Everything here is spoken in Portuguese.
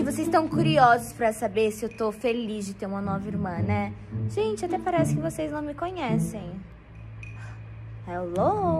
Ai, vocês estão curiosos para saber se eu tô feliz de ter uma nova irmã, né? Gente, até parece que vocês não me conhecem. Hello?